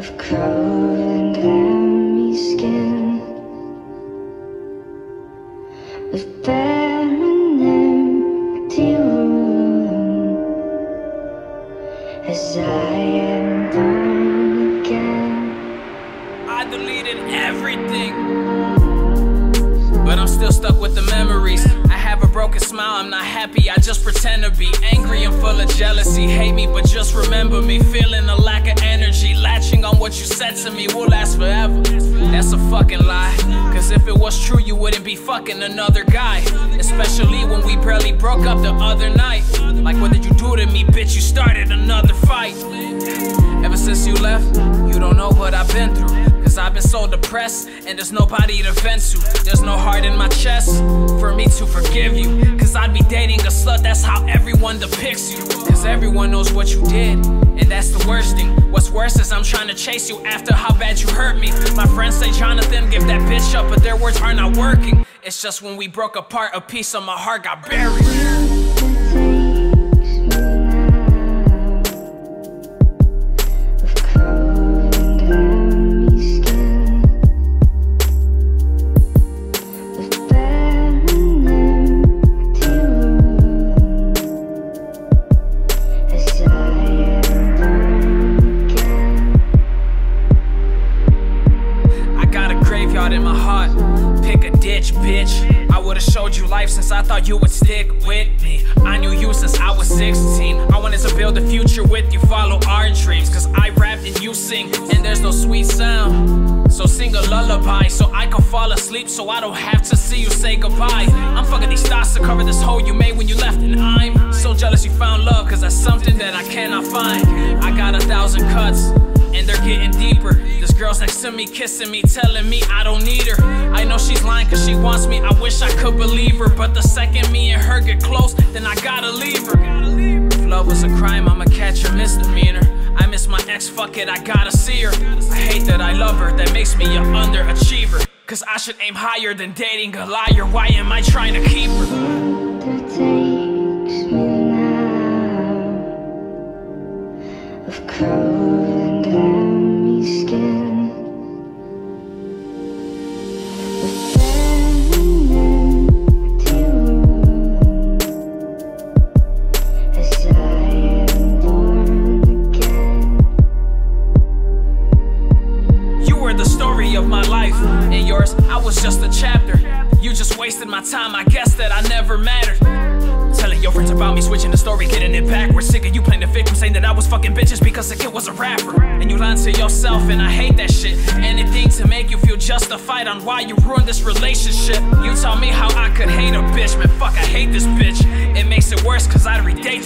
of cold and clammy skin, of barren and empty room, as I am born again. I deleted everything. But I'm still stuck with the memories. I have a broken smile, I'm not happy, I just pretend to be angry. and full of jealousy, hate me, but just remember me feeling alive what you said to me will last forever. That's a fucking lie. Cause if it was true, you wouldn't be fucking another guy. Especially when we barely broke up the other night. Like, what did you do to me, bitch? You started another fight. Ever since you left, you don't know what I've been through. I've been so depressed, and there's nobody to vent to. There's no heart in my chest for me to forgive you. Cause I'd be dating a slut, that's how everyone depicts you. Cause everyone knows what you did, and that's the worst thing. What's worse is I'm trying to chase you after how bad you hurt me. My friends say, Jonathan, give that bitch up, but their words are not working. It's just when we broke apart, a piece of my heart got buried. In my heart. Pick a ditch, bitch. I would've showed you life since I thought you would stick with me. I knew you since I was 16. I wanted to build a future with you, follow our dreams. Cause I rap and you sing, and there's no sweet sound. So sing a lullaby so I can fall asleep so I don't have to see you say goodbye. I'm fucking these thoughts to cover this hole you made when you left, and I'm so jealous you found love, cause that's something that I cannot find. I got a thousand cuts and they're getting deeper. Girl's next to me, kissing me, telling me I don't need her. I know she's lying cause she wants me, I wish I could believe her. But the second me and her get close, then I gotta leave her. If love was a crime, I'ma catch a misdemeanor. I miss my ex, fuck it, I gotta see her. I hate that I love her, that makes me a underachiever. Cause I should aim higher than dating a liar. Why am I trying to keep her? of cold was just a chapter. You just wasted my time, I guess that I never mattered. Telling your friends about me, switching the story, getting it backwards. Sick of you playing the victim, saying that I was fucking bitches because the kid was a rapper. And you lying to yourself, and I hate that shit. Anything to make you feel justified on why you ruined this relationship. You taught me how I could hate a bitch, man. Fuck, I hate this bitch. It makes it worse, cause I'd redate.